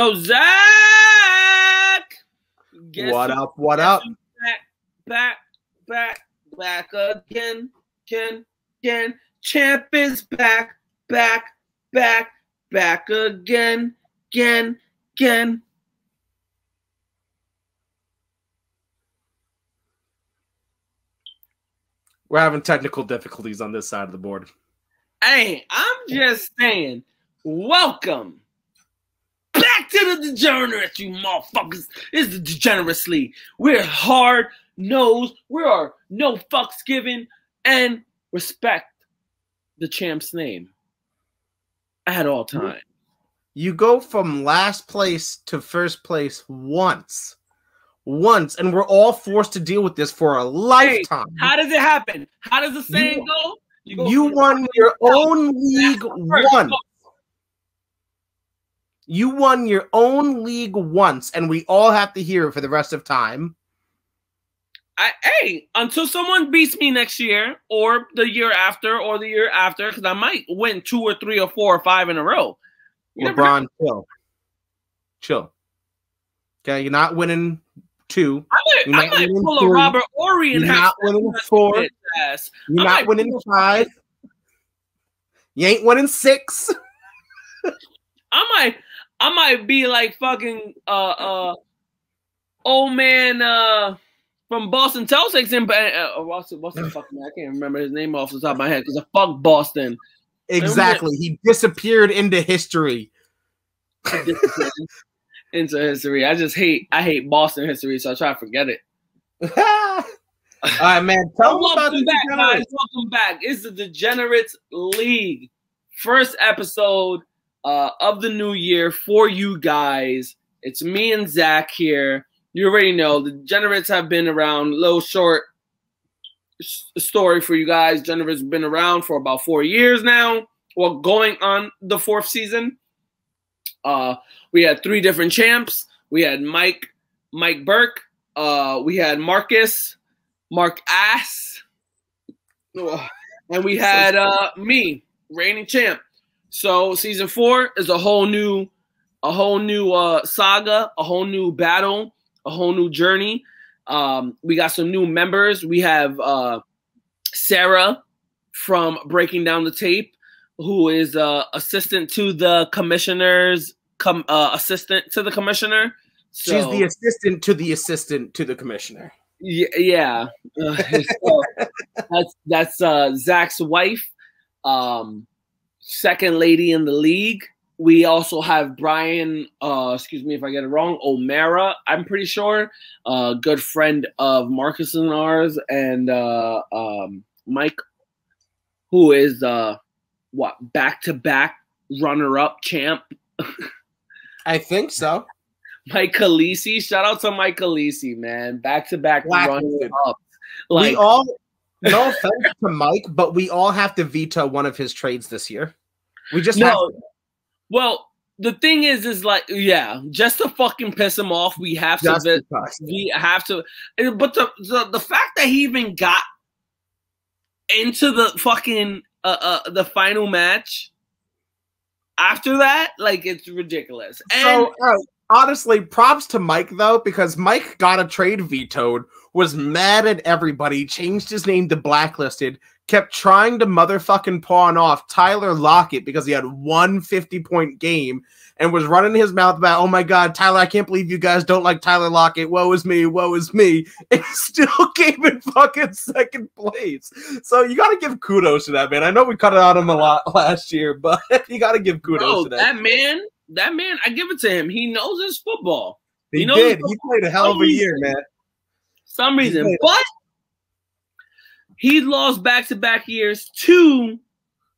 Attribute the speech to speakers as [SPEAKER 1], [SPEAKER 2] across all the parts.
[SPEAKER 1] Yo, Zach. Guess
[SPEAKER 2] what up? What up?
[SPEAKER 1] Back, back, back, back again, again, again. Champ is back, back, back, back again, again, again.
[SPEAKER 2] We're having technical difficulties on this side of the board.
[SPEAKER 1] Hey, I'm just saying, welcome back to the degenerates, you motherfuckers. Is the Degenerates League. We're hard nosed, we are no fucks given, and respect the champ's name at all times.
[SPEAKER 2] You go from last place to first place once. Once, and we're all forced to deal with this for a lifetime.
[SPEAKER 1] How does it happen? How does the saying
[SPEAKER 2] You-
[SPEAKER 1] go? go
[SPEAKER 2] You won your own league once. You won your own league once, and we all have to hear it for the rest of time.
[SPEAKER 1] I, hey, until someone beats me next year or the year after or the year after, because I might win two or three or four or five in a row. You.
[SPEAKER 2] LeBron, chill. Chill. Okay, you're not winning two.
[SPEAKER 1] I might, I might pull a. Robert Horry and
[SPEAKER 2] You're not winning four.
[SPEAKER 1] ass.
[SPEAKER 2] You're
[SPEAKER 1] I
[SPEAKER 2] not
[SPEAKER 1] might
[SPEAKER 2] winning five. You ain't winning six.
[SPEAKER 1] I might, I might be like fucking uh uh old man uh from Boston Celtics and uh, what's the fuck man? I can't remember his name off the top of my head because I fuck Boston.
[SPEAKER 2] Exactly. He disappeared into history.
[SPEAKER 1] into history. I just hate I hate Boston history, so I try to forget it.
[SPEAKER 2] All right, man. Tell me about
[SPEAKER 1] welcome
[SPEAKER 2] the
[SPEAKER 1] back, guys. Welcome back. It's the Degenerates League. First episode uh, of the new year for you guys. It's me and Zach here. You already know the Degenerates have been around. Little short story for you guys. Degenerates have been around for about four years now. Well, going on the fourth season. Uh, we had three different champs. We had Mike, Mike Burke. Uh, we had Marcus, Mark Ass, and we had uh, me, reigning champ. So season four is a whole new, a whole new uh, saga, a whole new battle, a whole new journey. Um, we got some new members. We have uh, Sarah from Breaking Down the Tape, who is uh, assistant to the commissioner's com- uh, assistant to the commissioner.
[SPEAKER 2] She's the assistant to the assistant to the commissioner.
[SPEAKER 1] yeah, yeah. Uh, so that's that's uh, Zach's wife, um, second lady in the league. We also have Brian. Uh, excuse me if I get it wrong. O'Mara, I'm pretty sure. Uh, good friend of Marcus and ours, and uh, um, Mike, who is uh, what back to back runner up champ.
[SPEAKER 2] I think so.
[SPEAKER 1] Mike Khaleesi. Shout out to Mike Khaleesi, man. Back to back runner up. Like
[SPEAKER 2] we all, no offense to Mike, but we all have to veto one of his trades this year. We just have
[SPEAKER 1] No. Well, the thing is, is like, yeah, just to fucking piss him off, we have
[SPEAKER 2] just
[SPEAKER 1] to.
[SPEAKER 2] because.
[SPEAKER 1] We have to. But the, the the fact that he even got into the fucking uh, uh the final match after that, like, it's ridiculous. And
[SPEAKER 2] So, uh, honestly, props to Mike though, because Mike got a trade vetoed, was mad at everybody, changed his name to blacklisted, kept trying to motherfucking pawn off Tyler Lockett because he had one 50 point game and was running his mouth about, oh my god, Tyler, I can't believe you guys don't like Tyler Lockett. Woe is me, woe is me. And still came in fucking second place. So you gotta give kudos to that man. I know we cut it out on him a lot last year, but you gotta give kudos
[SPEAKER 1] bro,
[SPEAKER 2] to that.
[SPEAKER 1] that man, that man, I give it to him. He knows his football.
[SPEAKER 2] He
[SPEAKER 1] You know,
[SPEAKER 2] did. He played a hell of a year, man.
[SPEAKER 1] Some reason. But he lost back to back years to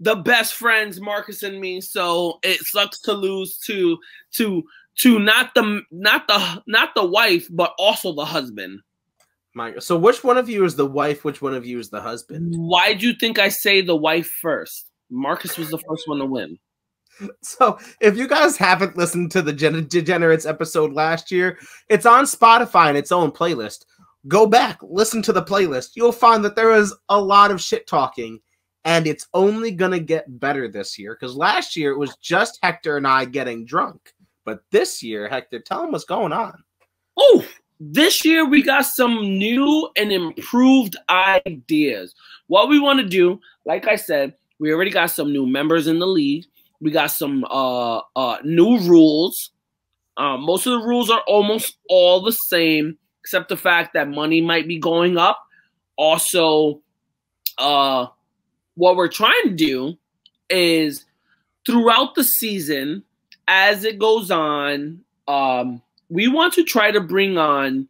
[SPEAKER 1] the best friends, Marcus and me. So it sucks to lose to to to not the not the not the wife, but also the husband.
[SPEAKER 2] My, so which one of you is the wife? Which one of you is the husband?
[SPEAKER 1] Why do you think I say the wife first? Marcus was the first one to win.
[SPEAKER 2] So if you guys haven't listened to the Gen- Degenerates episode last year, it's on Spotify in its own playlist. Go back, listen to the playlist. You'll find that there is a lot of shit talking, and it's only gonna get better this year. Because last year it was just Hector and I getting drunk. But this year, Hector, tell them what's going on.
[SPEAKER 1] Oh, this year we got some new and improved ideas. What we want to do, like I said, we already got some new members in the league. We got some uh, uh, new rules. Uh, most of the rules are almost all the same, except the fact that money might be going up. Also, uh, what we're trying to do is throughout the season, as it goes on, um, we want to try to bring on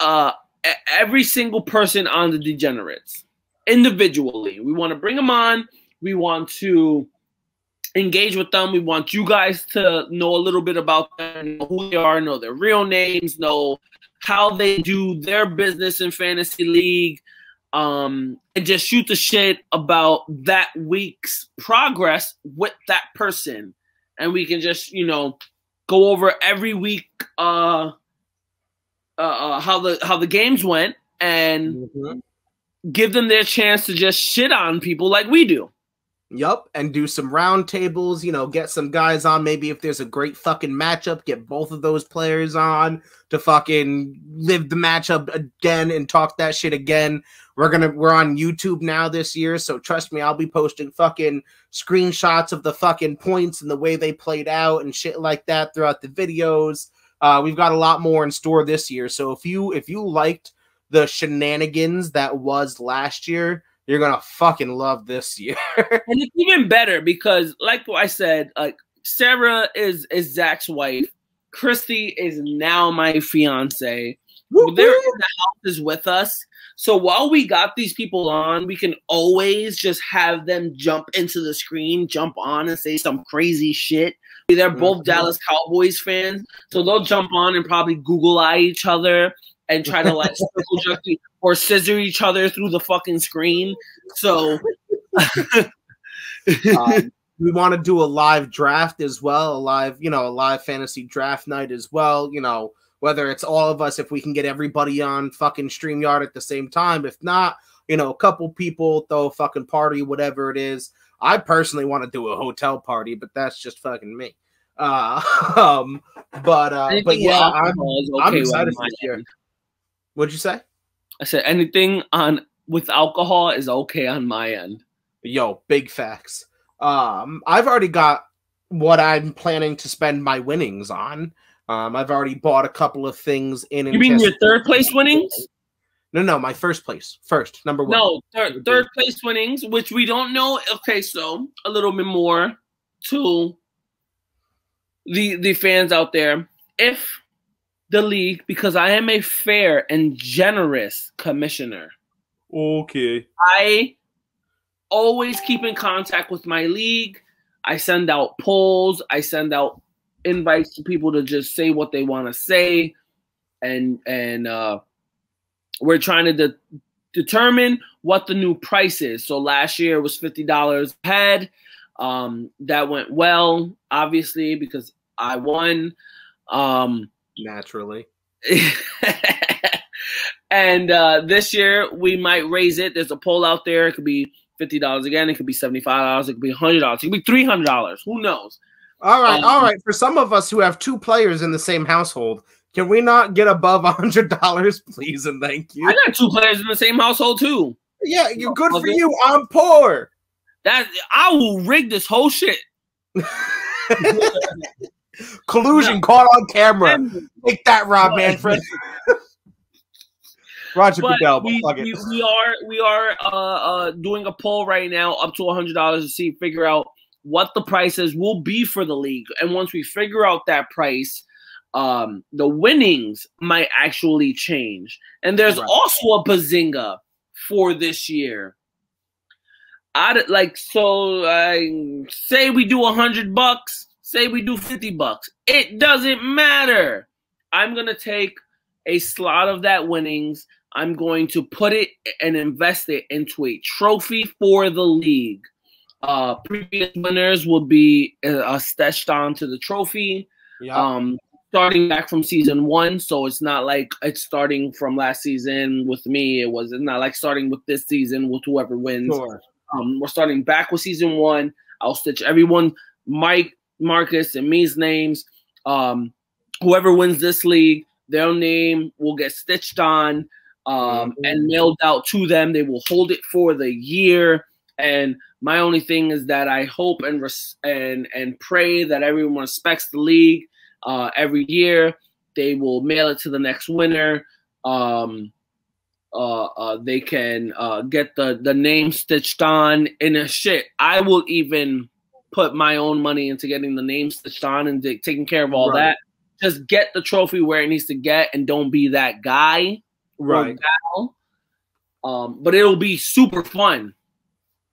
[SPEAKER 1] uh, every single person on the degenerates individually. We want to bring them on. We want to engage with them. We want you guys to know a little bit about them, know who they are, know their real names, know how they do their business in fantasy league, um, and just shoot the shit about that week's progress with that person. And we can just, you know, go over every week uh, uh, uh how the how the games went and mm-hmm. give them their chance to just shit on people like we do.
[SPEAKER 2] Yup, and do some roundtables, you know, get some guys on. Maybe if there's a great fucking matchup, get both of those players on to fucking live the matchup again and talk that shit again. We're gonna we're on YouTube now this year, so trust me, I'll be posting fucking screenshots of the fucking points and the way they played out and shit like that throughout the videos. Uh, we've got a lot more in store this year. So if you if you liked the shenanigans that was last year, you're gonna fucking love this year.
[SPEAKER 1] and it's even better because, like I said, like Sarah is is Zach's wife. Christy is now my fiance. Woo-hoo! They're in the houses with us. So while we got these people on, we can always just have them jump into the screen, jump on, and say some crazy shit. They're both mm-hmm. Dallas Cowboys fans, so they'll jump on and probably Google eye each other and try to like or scissor each other through the fucking screen. So
[SPEAKER 2] um, we want to do a live draft as well, a live, you know, a live fantasy draft night as well. You know, whether it's all of us, if we can get everybody on fucking StreamYard at the same time. If not, you know, a couple people throw a fucking party, whatever it is. I personally want to do a hotel party, but that's just fucking me. Uh, um, but uh, but yeah, I'm, okay I'm excited for this year. What'd you say?
[SPEAKER 1] I said anything on with alcohol is okay on my end.
[SPEAKER 2] Yo, big facts. Um, I've already got what I'm planning to spend my winnings on. Um, I've already bought a couple of things in.
[SPEAKER 1] You mean your third place winnings?
[SPEAKER 2] No, no, my first place, first number one.
[SPEAKER 1] No, third, third place winnings, which we don't know. Okay, so a little bit more to the the fans out there. If the league because I am a fair and generous commissioner.
[SPEAKER 2] Okay.
[SPEAKER 1] I always keep in contact with my league. I send out polls, I send out invites to people to just say what they want to say and and uh we're trying to de- determine what the new price is. So last year was $50 head. Um that went well obviously because I won. Um
[SPEAKER 2] Naturally.
[SPEAKER 1] and uh, this year we might raise it. There's a poll out there. It could be fifty dollars again. It could be seventy five dollars. It could be hundred dollars. It could be three hundred dollars. Who knows?
[SPEAKER 2] All right, um, all right. For some of us who have two players in the same household, can we not get above a hundred dollars, please and thank you?
[SPEAKER 1] I got two players in the same household too.
[SPEAKER 2] Yeah, you're good for you. I'm poor.
[SPEAKER 1] That I will rig this whole shit.
[SPEAKER 2] Collusion no. caught on camera. Take that, Rob Manfred. Roger but Goodell,
[SPEAKER 1] we, we, we, are we are uh, uh, doing a poll right now up to hundred dollars to see figure out what the prices will be for the league, and once we figure out that price, um, the winnings might actually change. And there's right. also a bazinga for this year. I like so. I say we do a hundred bucks. Say we do 50 bucks. It doesn't matter. I'm going to take a slot of that winnings. I'm going to put it and invest it into a trophy for the league. Uh, previous winners will be uh, stashed onto the trophy. Yeah. Um, starting back from season one, so it's not like it's starting from last season with me. It was not like starting with this season with whoever wins. Sure. Um, we're starting back with season one. I'll stitch everyone. Mike Marcus and me's names. Um, whoever wins this league, their name will get stitched on um,
[SPEAKER 2] Mhm.
[SPEAKER 1] and mailed out to them. They will hold it for the year. And my only thing is that I hope and res- and and pray that everyone respects the league uh, every year. They will mail it to the next winner. Um, uh, uh, they can uh, get the the name stitched on in a shit. I will even put my own money into getting the name stitched on and taking care of all
[SPEAKER 2] Right.
[SPEAKER 1] that. Just get the trophy where it needs to get, and don't be that guy
[SPEAKER 2] Right.
[SPEAKER 1] Um, but it'll be super fun.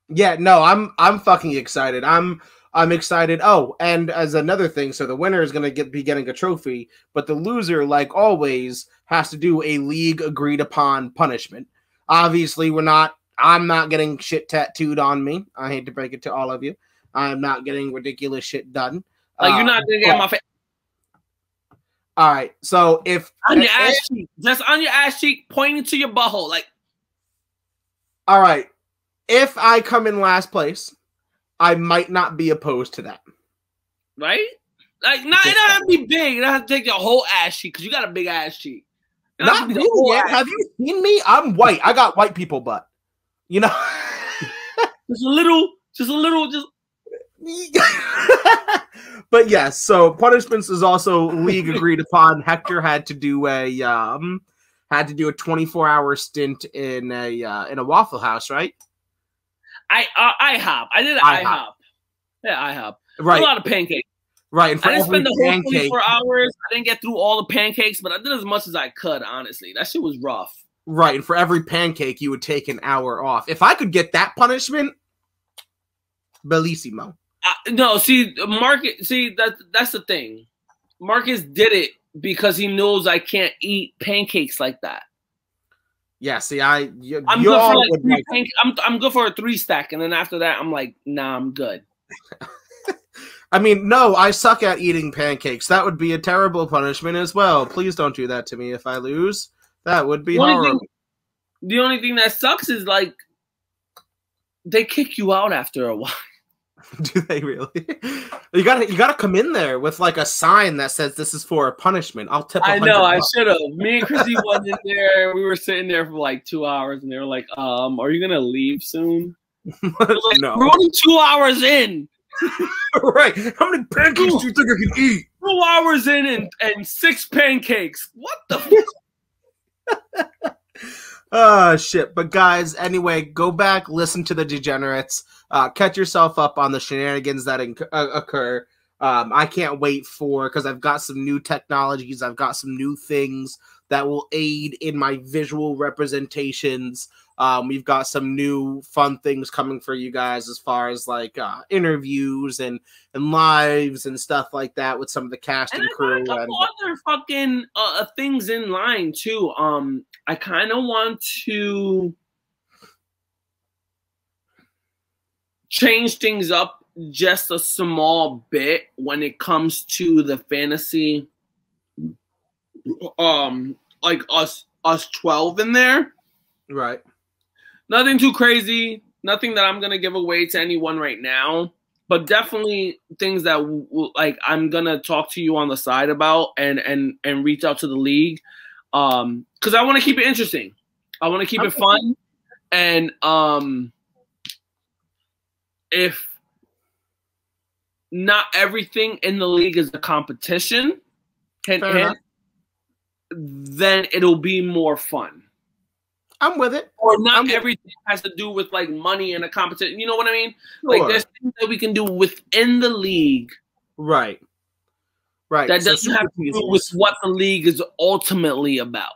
[SPEAKER 2] Yeah, no, I'm I'm fucking excited. I'm I'm excited. Oh, and as another thing, so the winner is gonna get be getting a trophy, but the loser, like always, has to do a league agreed upon punishment. Obviously, we're not. I'm not getting shit tattooed on me. I hate to break it to all of you. I'm not getting ridiculous shit done.
[SPEAKER 1] Like
[SPEAKER 2] Uh,
[SPEAKER 1] you're not gonna get my face
[SPEAKER 2] All right, so if
[SPEAKER 1] on your
[SPEAKER 2] if-
[SPEAKER 1] ass cheek, just on your ass cheek, pointing to your butthole, like
[SPEAKER 2] all right, if I come in last place, I might not be opposed to that.
[SPEAKER 1] right? Like not it don't have to be big. It don't have to take your whole ass cheek because you got a big ass cheek. Have
[SPEAKER 2] Not
[SPEAKER 1] to be the
[SPEAKER 2] really.
[SPEAKER 1] whole
[SPEAKER 2] Have you seen me? I'm white. I got white people butt. You know.
[SPEAKER 1] Just a little, just a little, just
[SPEAKER 2] but yes, so punishments is also league agreed upon. Hector had to do a um had to do a 24 hour stint in a uh, in a Waffle House, right?
[SPEAKER 1] I uh, IHOP. I did
[SPEAKER 2] IHOP.
[SPEAKER 1] I hop. Yeah, IHOP.
[SPEAKER 2] Right,
[SPEAKER 1] A lot of pancakes.
[SPEAKER 2] right. And for
[SPEAKER 1] I didn't spend the whole
[SPEAKER 2] pancake,
[SPEAKER 1] 24 hours. I didn't get through all the pancakes, but I did as much as I could. Honestly, that shit was rough.
[SPEAKER 2] right, and for every pancake, you would take an hour off. If I could get that punishment, bellissimo.
[SPEAKER 1] I, no, see, Marcus. See that that's the thing. Marcus did it because he knows I can't eat pancakes like that.
[SPEAKER 2] Yeah, see, I you,
[SPEAKER 1] I'm good for like three
[SPEAKER 2] like-
[SPEAKER 1] panc- I'm I'm good for a three stack, and then after that, I'm like, nah, I'm good.
[SPEAKER 2] I mean, no, I suck at eating pancakes. That would be a terrible punishment as well. Please don't do that to me if I lose. That would be
[SPEAKER 1] The
[SPEAKER 2] horrible.
[SPEAKER 1] thing- The only thing that sucks is like they kick you out after a while.
[SPEAKER 2] do they really? you gotta you gotta come in there with like a sign that says this is for a punishment. I'll tip.
[SPEAKER 1] I
[SPEAKER 2] 100
[SPEAKER 1] know, I should have. Me and Chrissy went in there. We were sitting there for like two hours, and they were like, "Um, are you gonna leave soon?" Was like,
[SPEAKER 2] no,
[SPEAKER 1] We're only two hours in.
[SPEAKER 2] right? How many pancakes do you think I can eat?
[SPEAKER 1] Two hours in, and, and six pancakes. What the? F-
[SPEAKER 2] Oh shit! But guys, anyway, go back, listen to the degenerates, uh, catch yourself up on the shenanigans that inc- uh, occur. Um, I can't wait for because I've got some new technologies, I've got some new things that will aid in my visual representations. Um, we've got some new fun things coming for you guys as far as like uh, interviews and and lives and stuff like that with some of the cast
[SPEAKER 1] and
[SPEAKER 2] and crew. And,
[SPEAKER 1] couple other fucking uh, things in line too. Um, I kind of want to change things up just a small bit when it comes to the fantasy. Um, like us, us twelve in there.
[SPEAKER 2] right,
[SPEAKER 1] Nothing too crazy. Nothing that I'm gonna give away to anyone right now. But definitely things that like I'm gonna talk to you on the side about and and and reach out to the league, um, because I want to keep it interesting. I want to keep it fun, and um, if not everything in the league is a competition, hint, hint, then it'll be more fun
[SPEAKER 2] I'm with it.
[SPEAKER 1] or not
[SPEAKER 2] I'm-
[SPEAKER 1] everything has to do with like money and a competition. You know what I mean?
[SPEAKER 2] Sure.
[SPEAKER 1] Like there's things that we can do within the league
[SPEAKER 2] Right. Right.
[SPEAKER 1] that
[SPEAKER 2] So
[SPEAKER 1] doesn't have to do with what the league is ultimately about.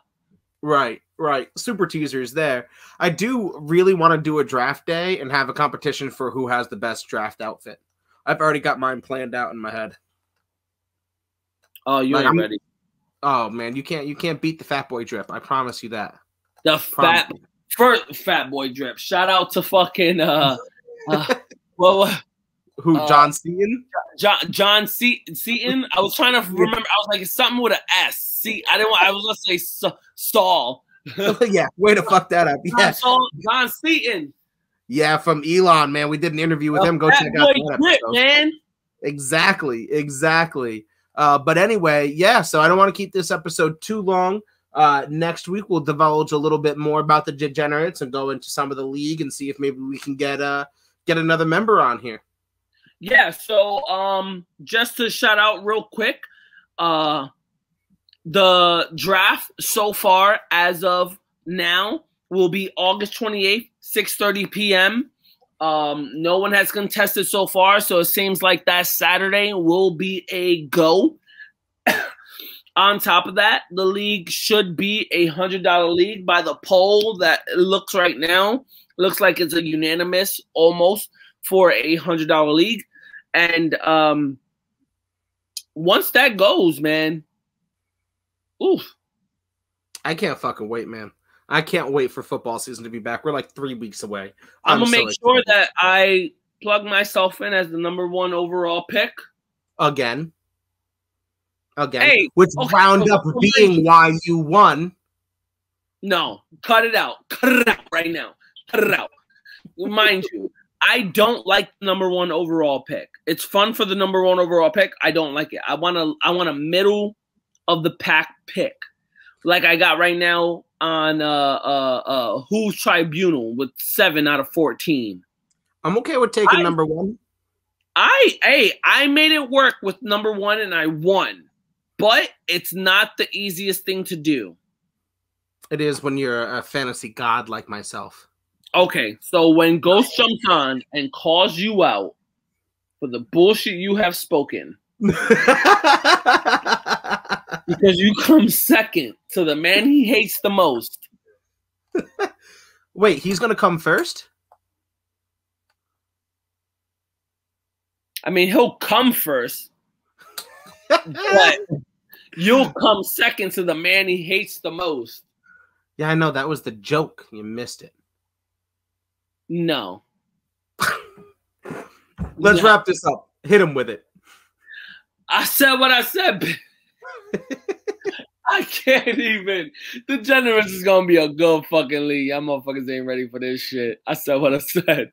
[SPEAKER 2] Right, right. Super teasers there. I do really want to do a draft day and have a competition for who has the best draft outfit. I've already got mine planned out in my head.
[SPEAKER 1] Oh, you
[SPEAKER 2] Like,
[SPEAKER 1] ain't
[SPEAKER 2] I'm-
[SPEAKER 1] ready.
[SPEAKER 2] Oh man, you can't you can't beat the fat boy drip. I promise you that.
[SPEAKER 1] The
[SPEAKER 2] Promise
[SPEAKER 1] fat first fat boy drip. Shout out to fucking uh, uh well uh,
[SPEAKER 2] Who
[SPEAKER 1] Uh,
[SPEAKER 2] John Cena?
[SPEAKER 1] John John Se- Seaton. I was trying to remember. I was like something with an S. See, I didn't. want I was gonna say Sa- Saul.
[SPEAKER 2] yeah, way to fuck that up. Yeah,
[SPEAKER 1] John Seaton.
[SPEAKER 2] yeah, from Elon, man. We did an interview with
[SPEAKER 1] The
[SPEAKER 2] him. Go check out that episode.
[SPEAKER 1] man.
[SPEAKER 2] Exactly, exactly. Uh, but anyway, yeah. So I don't want to keep this episode too long. Uh, next week we'll divulge a little bit more about the degenerates and go into some of the league and see if maybe we can get uh get another member on here.
[SPEAKER 1] Yeah. So um, just to shout out real quick, uh, the draft so far as of now will be August twenty eighth, six thirty p.m. Um, no one has contested so far, so it seems like that Saturday will be a go. On top of that, the league should be a hundred dollar league by the poll that looks right now. Looks like it's a unanimous almost for a hundred dollar league. And um once that goes, man, oof.
[SPEAKER 2] I can't fucking wait, man. I can't wait for football season to be back. We're like three weeks away.
[SPEAKER 1] I'm, I'm gonna so make sure that I plug myself in as the number one overall pick
[SPEAKER 2] again again, hey, which okay, wound up being why you won.
[SPEAKER 1] No, cut it out. Cut it out right now. Cut it out. Mind you, I don't like the number one overall pick. It's fun for the number one overall pick. I don't like it. I want to. I want a middle of the pack pick, like I got right now on uh uh uh Who's Tribunal with seven out of fourteen.
[SPEAKER 2] I'm okay with taking I, number one.
[SPEAKER 1] I hey, I made it work with number one and I won but it's not the easiest thing to do.
[SPEAKER 2] It is when you're a fantasy god like myself.
[SPEAKER 1] Okay, so when Ghost jumps on and calls you out for the bullshit you have spoken, because you come second to the man he hates the most.
[SPEAKER 2] Wait, he's gonna come first?
[SPEAKER 1] I mean, he'll come first, but You'll come second to the man he hates the most.
[SPEAKER 2] Yeah, I know that was the joke. You missed it.
[SPEAKER 1] No.
[SPEAKER 2] Let's no. wrap this up. Hit him with it.
[SPEAKER 1] I said what I said. I can't even. The generous is gonna be a good fucking league. Y'all motherfuckers ain't ready for this shit. I said what I said.